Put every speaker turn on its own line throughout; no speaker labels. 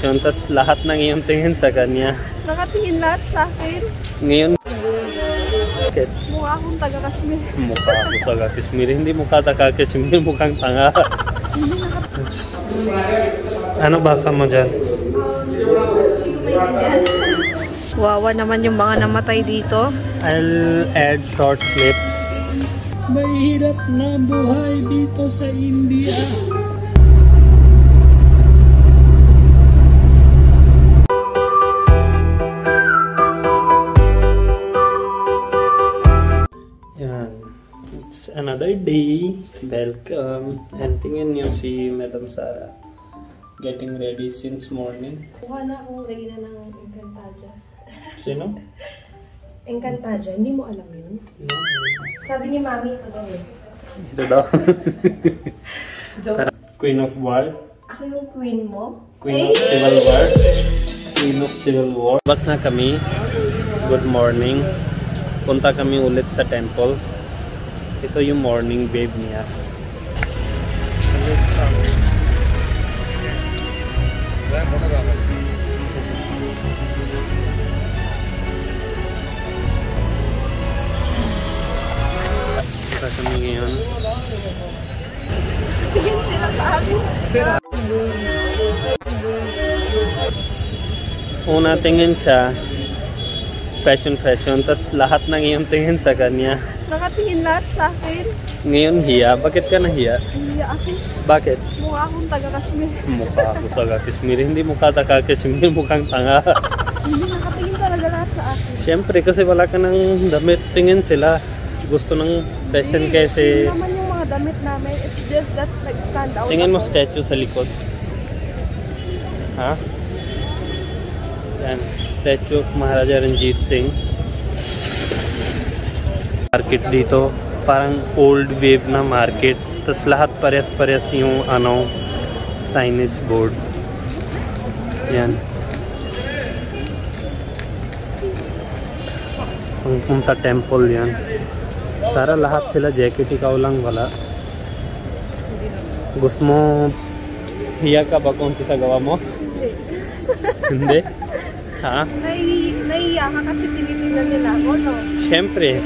Yun, tas lahat ng iyong tingin sa kanya.
Nakatingin lahat sa akin.
Ngayon, bakit?
Mukha akong taga-Kashmir.
Mukha ako taga Kashmir. Hindi mukha taga Kashmir, mukhang tanga. ano basa mo dyan?
Wawa naman yung mga namatay dito.
I'll add short clip. Mahirap na buhay dito sa India. Another day. Welcome. And tingnan niyo si Madam Sara. Getting ready since morning.
Mukha na akong reyna ng Encantadia.
Sino?
Encantadia, hindi mo alam yun? Sabi ni Mami, ito daw eh.
Ito daw.
Joke.
Queen of War.
Ako yung queen mo?
Queen of Civil War. Queen of Civil War. Bas na kami. Good morning. Punta kami ulit sa temple. Ito yung morning babe niya. Punta kami ngayon.
Tingin sila sa akin.
Una tingin siya, fashion fashion, tas lahat ng iyong tingin sa kanya.
Nakatingin lahat sa akin.
Ngayon hiya, bakit ka nahiya?
Hindi ako.
Bakit?
Mukha akong taga-Kashmir.
Mukha ako taga Kashmir, hindi mukha taga Kashmir, mukhang tanga.
Hindi nakatingin talaga lahat sa akin.
Siyempre, kasi wala ka ng damit, tingin sila. Gusto ng fashion
Hindi
kasi.
naman yung mga damit namin. It's just that nag-stand out
Tingin mo
ako.
statue sa likod. Ha? Yan, statue of Maharaja Ranjit Singh. Market dito, parang old wave na market. Tapos lahat pares-pares yung ano, signage board. Yan. Pangpunta temple yan. Sara lahat sila jacket, ikaw lang wala. Gusto mo hiya ka ba konti sa gawa mo?
Hindi.
Hindi? Ha?
Nai naiiya ka kasi tinitingnan nila ako, no?
Siyempre,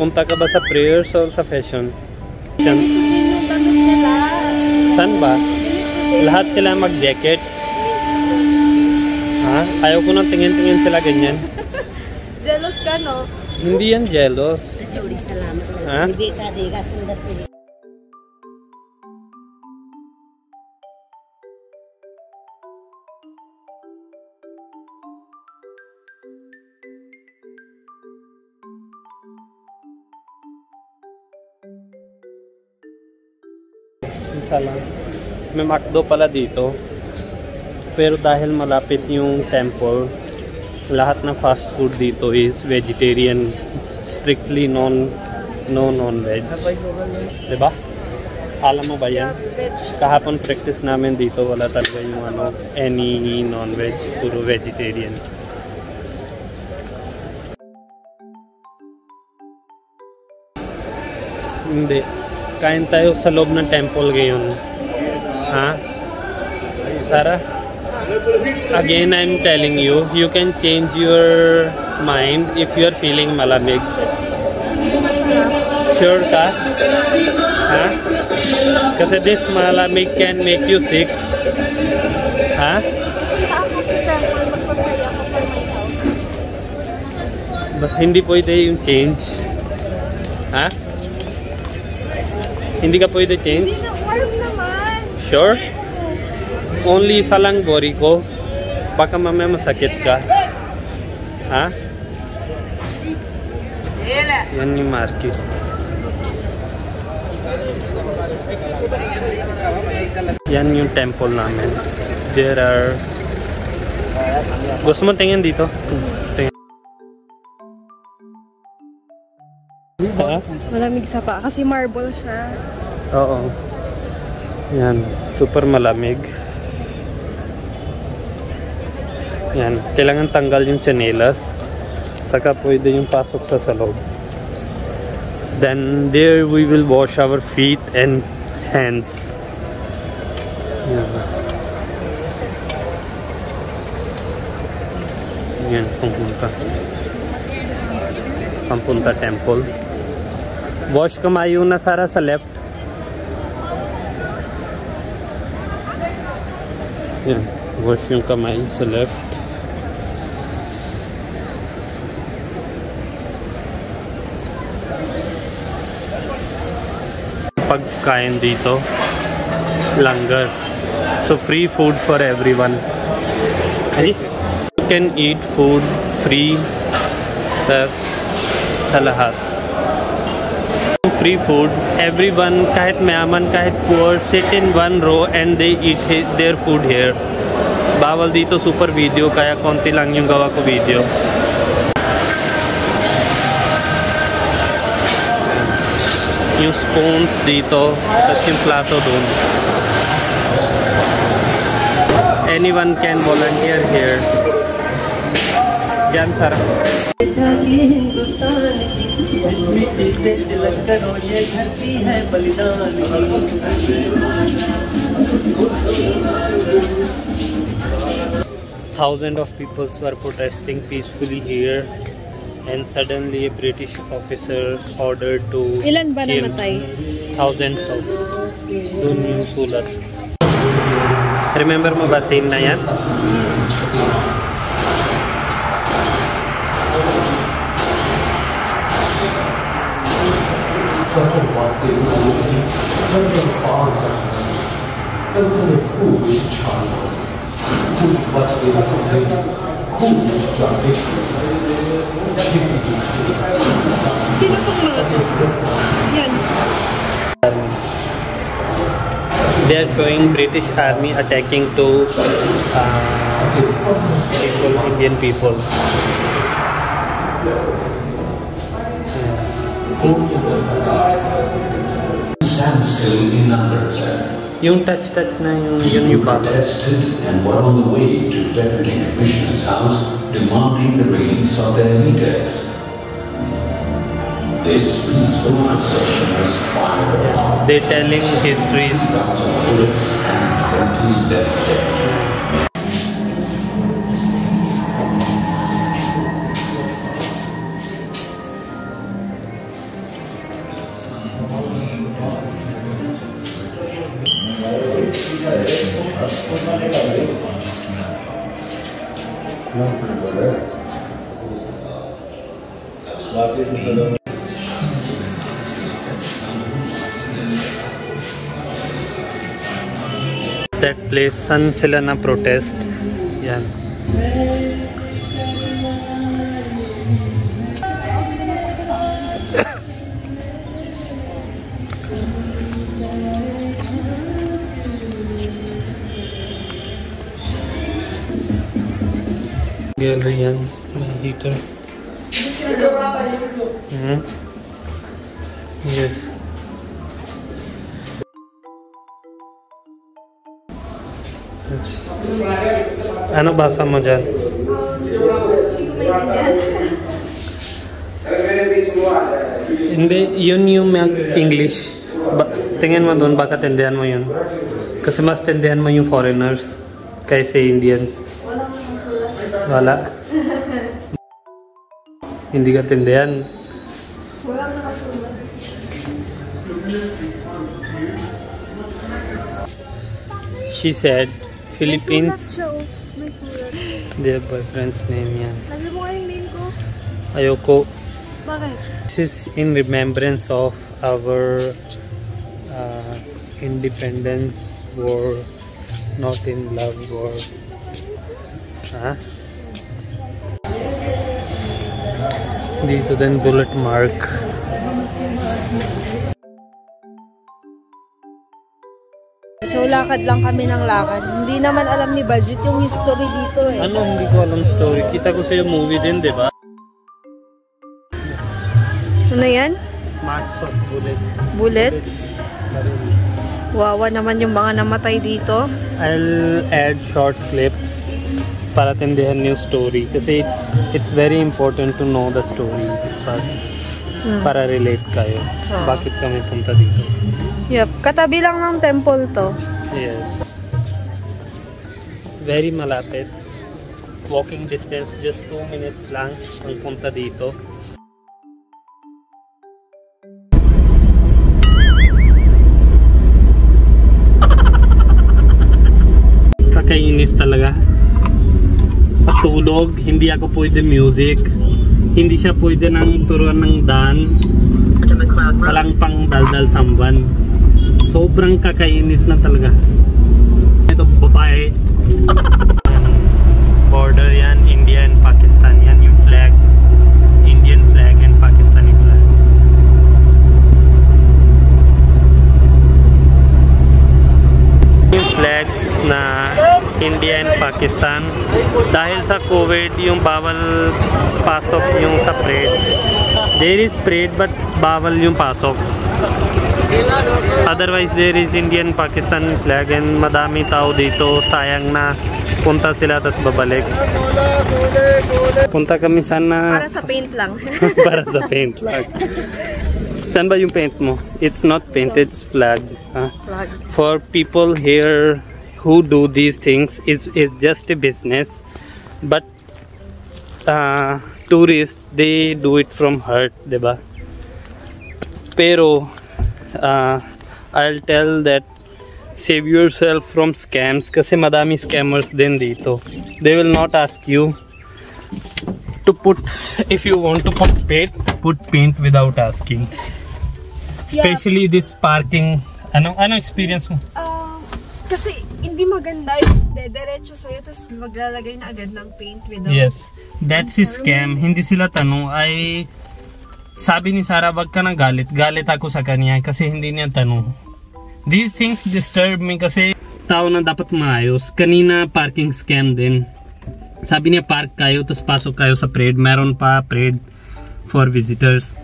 Nagpunta ka ba sa prayers or sa fashion?
Saan,
saan ba? Lahat sila mag-jacket? Ha? Ayaw ko nang tingin-tingin sila ganyan.
jealous ka, no?
Hindi yan jealous.
Sorry, salamat. Ha? Bibika, di
ka sundat May McDo pala dito. Pero dahil malapit yung temple, lahat ng fast food dito is vegetarian. Strictly non no non-veg. Diba? Alam mo ba yan? Kahapon practice namin dito, wala talaga yung ano, any non-veg, puro vegetarian. Hindi. Kain tayo sa loob ng temple ngayon. Ha? Sarah? Again, I'm telling you, you can change your mind if you are feeling malamig. Sure ka? Ha? Kasi this malamig can make you sick. Ha? Ba't hindi pwede yung change? Ha? Hindi ka pwede change?
Hindi na, warm.
Sure? Only isa lang bori ko. Baka mamaya masakit ka. Ha? Yan yung market. Yan yung temple namin. There are... Gusto mo tingin dito? Tingin. Ha?
Malamig sa pa, kasi marble siya.
Oo. Yan, super malamig. Yan, kailangan tanggal yung chanelas. Saka pwede yung pasok sa salog. Then there we will wash our feet and hands. Yan. Yan, pangpunta. Pangpunta temple. Wash kamayo na sara sa left. फिर washroom का माइल से left. पग कायम दी तो langar. So free food for everyone you can eat food free सलाह free food everyone काहे मेहमान काहे poor sit in one row and they eat their food here Bawal दी तो सुपर वीडियो काया कौन ती लांगियों गवा को वीडियो यू स्पोन्स दी तो सचिन प्लाटो दून any one can
volunteer here ज्ञान सारा जिसमें ऐसे तिलकर और ये धरती है बलिदान
Thousands of people were protesting peacefully here, and suddenly a British officer ordered to kill thousands of the new soldiers. Remember Mubasin Nayan? Mo ba scene na yan?
Sino tong mga to? Yan.
They are showing British army attacking to uh, people, Indian people.
Standstill in Amritsar.
Yung touch-touch na yung yun yung.
Protested and were on the way to Deputy Commissioner's house demanding the release of their leaders. This peaceful procession was fired upon.
They telling histories.
Rounds of and 20 left dead.
Place, saan sila na protest? Yan. Gallery yan. May heater. Hmm? Yes. Ano basa mo dyan? Hindi, yun yung English. Ba tingin mo doon, baka tindihan mo yun. Kasi mas tindihan mo yung foreigners kaysa Indians. Wala. Hindi ka tindihan. She said, Philippines. Their boyfriend's name yan.
Alam mo name ko?
Ayoko.
Bakit?
This is in remembrance of our uh, independence war, not in love war. Ha? Dito din bullet mark.
So, lakad lang kami ng lakad. Hindi naman alam ni Budget yung history dito eh.
Ano, hindi ko alam story. Kita ko sa yung movie din, di ba?
Ano yan?
Marks of bullet.
Bullets? Wawa naman yung mga namatay dito.
I'll add short clip para tindihan yung story kasi it's very important to know the story first
Hmm.
para relate kayo.
Oo.
Bakit kami punta dito?
Yep. Katabi lang ng temple to.
Yes. Very malapit. walking distance, just 2 minutes lang ang punta dito. Kakainis talaga. Patulog, hindi ako pwede music. Hindi siya pwede ng turuan ng daan. Walang pang daldal samban. Sobrang kakainis na talaga. Ito babae. Border yan, India and Pakistan yan yung flag. Indian flag and Pakistani flag. Yung flags na And Pakistan dahil sa COVID yung bawal pasok yung sa parade. There is parade but bawal yung pasok. Otherwise there is Indian Pakistan flag and madami tao dito sayang na punta sila tapos babalik. Punta kami sana
Para sa paint lang.
para sa paint flag. Saan ba yung paint mo? It's not paint, it's flag. ah.
Flag.
For people here who do these things, is is just a business. But uh, tourists, they do it from heart, diba? Pero uh, I'll tell that save yourself from scams kasi madami scammers din dito. They will not ask you to put if you want to put paint put paint without asking especially this parking ano ano experience mo
Ah, kasi hindi maganda yung dediretso sa'yo tapos maglalagay na agad ng paint without...
yes. That's a scam. Hindi sila tanong. Ay sabi ni Sarah wag ka nang galit. Galit ako sa kanya kasi hindi niya tanong. These things disturb me kasi tao na dapat maayos. Kanina parking scam din. Sabi niya park kayo tapos pasok kayo sa parade. Meron pa parade for visitors.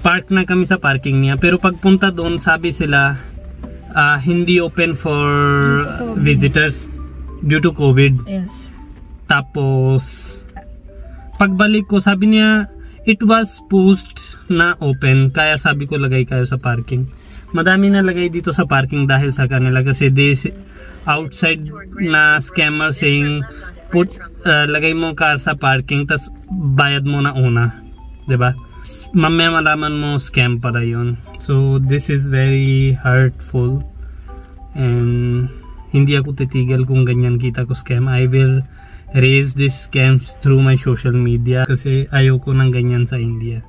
Park na kami sa parking niya. Pero pagpunta doon sabi sila ah, hindi open for ah, visitors. Due to COVID.
Yes.
tapos pagbalik ko sabi niya it was pushed na open. Kaya sabi ko lagay kayo sa parking. Madami na lagay dito sa parking dahil sa kanila kasi they s- outside na scammer saying put uh, lagay mo car sa parking tas bayad mo na una. 'di ba mamaya malaman mo scam pala yun. So this is very hurtful. And hindi ako titigil kung ganyan kita ko scam. I will raise these scams through my social media kasi ayoko ng ganyan sa India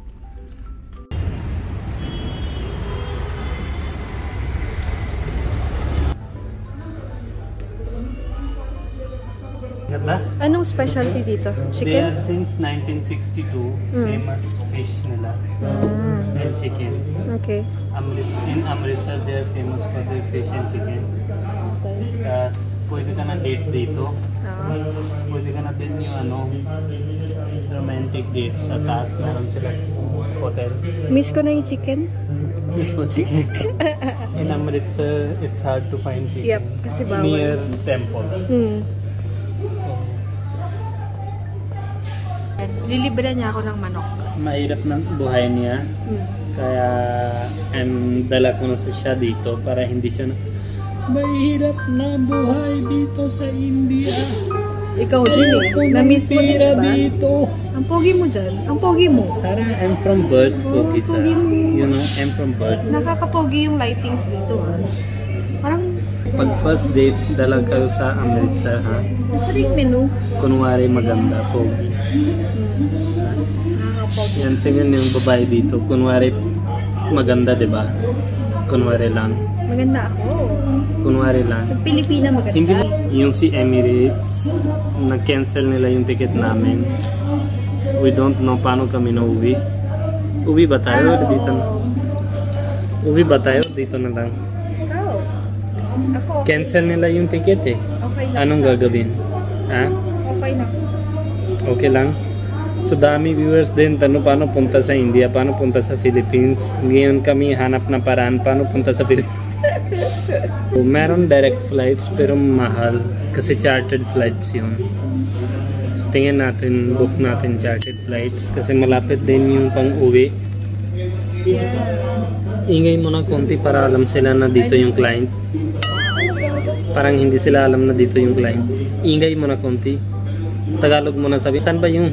specialty dito?
They are
Chicken?
since 1962 famous fish nila and chicken.
Okay.
Amrit in Amritsar they are famous for their fish and chicken. Tapos pwede ka na date dito.
Ah.
Tapos pwede ka na din yung ano romantic date sa taas meron sila hotel.
Miss ko na yung chicken.
Miss mo chicken. in Amritsar it's hard to find chicken.
Yep, kasi bawal.
Near temple.
Hmm. Lilibre niya ako ng manok.
mahirap ng buhay niya.
Hmm.
Kaya and dala ko na siya dito para hindi siya na mahirap na buhay dito sa India.
Ikaw din eh. Na-miss mo din
Pera
ba?
dito.
Ang pogi mo dyan. Ang pogi mo.
Sarah, I'm from birth,
Oh,
Pogi
pogi mo.
You know, I'm from birth.
Nakakapogi yung lightings dito ah. Parang
Pag first date, dala kayo sa Amritsar, ha?
nasa ring menu.
Kunwari maganda, Pogi.
Nakakapogi.
Yan, tingnan yung babae dito. Kunwari maganda, di ba? Kunwari lang.
Maganda ako.
Kunwari lang.
Pag Pilipina maganda.
Hindi yung si Emirates, na-cancel nila yung ticket namin. We don't know paano kami na uwi. Uwi ba tayo? o Dito na. Uwi ba tayo? Dito na lang.
Ikaw. Ako okay.
Cancel nila yung ticket eh.
Okay lang.
Anong gagawin? Ha?
Okay lang.
Okay lang? So dami viewers din tanong paano punta sa India, paano punta sa Philippines. Ngayon kami hanap na paraan paano punta sa Philippines. so, meron direct flights pero mahal kasi chartered flights yun. So tingnan natin, book natin chartered flights kasi malapit din yung pang-uwi. Ingay mo na konti para alam sila na dito yung client. Parang hindi sila alam na dito yung client. Ingay mo na konti. Tagalog mo na sabi. Saan ba yung?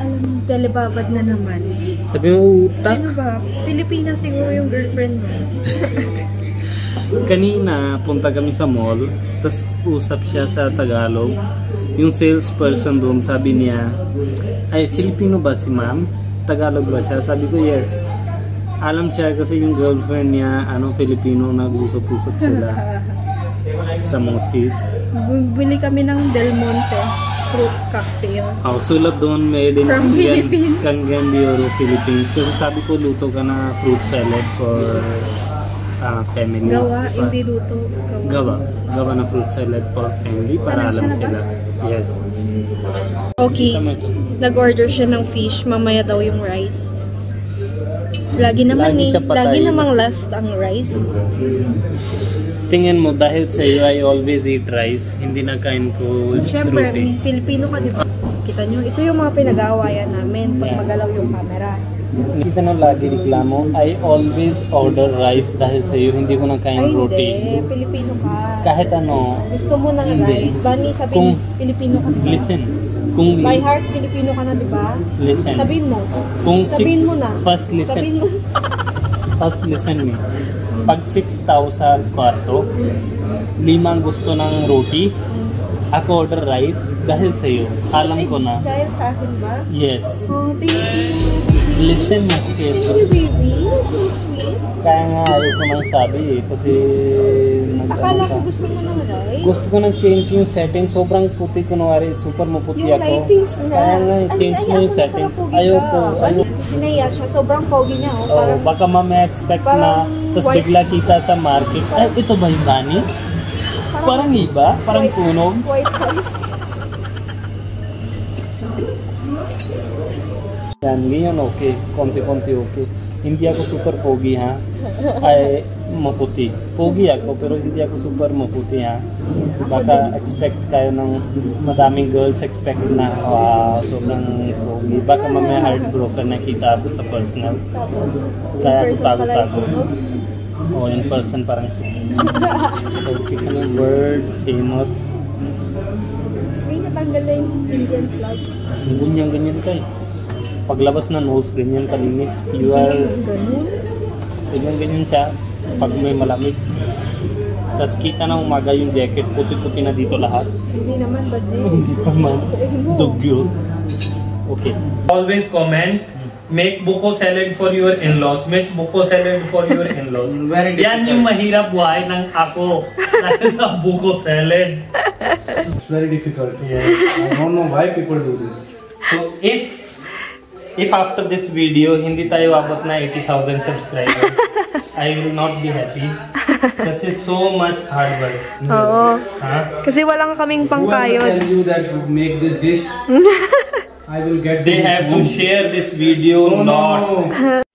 Alam, dalibabad na naman.
Sabi mo utak.
Sino ba? Pilipinas siguro yung girlfriend mo.
Kanina, punta kami sa mall. Tapos usap siya sa Tagalog. Yung salesperson doon, sabi niya, ay, Filipino ba si ma'am? Tagalog ba siya? Sabi ko, yes. Alam siya kasi yung girlfriend niya, ano, Filipino, nag-usap-usap sila sa Mochis.
Bumili kami ng Del Monte fruit cocktail.
Oh, sulat doon made in
From
Kangan,
Philippines.
Kangan Oro, Philippines. Kasi sabi ko, luto ka na fruit salad for ah, family.
Gawa,
Pa-
hindi luto.
Gawa. Gawa na fruit salad for family para alam
siya na
sila. Yes.
Okay.
Tama ito.
Nag-order siya ng fish, mamaya daw yung rice. Lagi naman
Lagi
eh. Lagi namang last ang rice.
Tingin mo, dahil sa iyo, I always eat rice. Hindi na kain ko
Siyempre,
roti.
Filipino ka, di ba? Kita nyo, ito yung mga pinag-aawayan namin pag magalaw yung camera.
Kita na lagi reklamo, I always order rice dahil sa iyo, hindi ko na
Ay,
kain roti.
hindi. Pilipino ka.
Kahit ano,
Gusto mo ng
Hindi.
rice. Bani, sabihin,
Kung-
Pilipino ka, di ba?
listen. Kung
By heart, Pilipino ka na, di ba?
listen.
Sabihin mo.
Kung
Sabihin
six,
mo na.
first listen.
Sabihin mo.
First listen me. Pag 6 tao sa kwarto, limang gusto ng roti, ako order rice dahil sa iyo. Alam ko na.
Dahil sa akin ba?
Yes.
Oh, thank you.
Listen mo
Thank you, baby. So sweet.
Kaya nga ayaw ko nang sabi eh. Kasi
Akala
ano
ko gusto mo ng rice.
Gusto ko nang change yung setting. Sobrang puti kunwari. Super maputi
Yung
ako.
lightings na.
Kaya nga, change mo yung settings. Ayaw ko. Ayaw
Bani, Sinaya siya. Sobrang pogi niya. Oh.
Oh,
Parang,
baka mamaya expect na,
parang
tapos bigla kita sa market. Ay, ito ba yung bani? Parang iba, parang
white-
sunog.
White white.
Yan, ganyan okay. Konti-konti okay. Hindi ako super pogi ha. Ay, maputi. Pogi ako pero hindi ako super maputi ha. Baka expect kayo ng madaming girls expect na wow, sobrang pogi. Baka mamaya heartbroken na kita ako sa personal. Kaya ako tago-tago. O, in person parang siya. so, kita ng word, famous.
Ay, natanggal na yung Indian flag.
Ganyan-ganyan ka eh. Paglabas na nose, ganyan kalinis. You are,
Ganun.
ganyan-ganyan siya. Pag may malamig. Tapos kita na umaga yung jacket, puti-puti na dito lahat.
Hindi naman, Baji.
Hindi naman.
Ay, mo.
Dugyot. Okay. Always comment. Make buko salad for your in-laws. Make buko salad for your in-laws.
Very
Yan yung mahirap buhay ng ako. Dahil sa buko salad.
It's very difficult.
Yeah.
I don't know why people do this.
So if if after this video hindi tayo abot na 80,000 subscribers, I will not be happy. Kasi so much hard work.
Oo.
Ha?
Kasi walang kaming
Whoever
pangkayod.
tell you that you make this dish, I will get
They have to share this video
No,
lot.
no.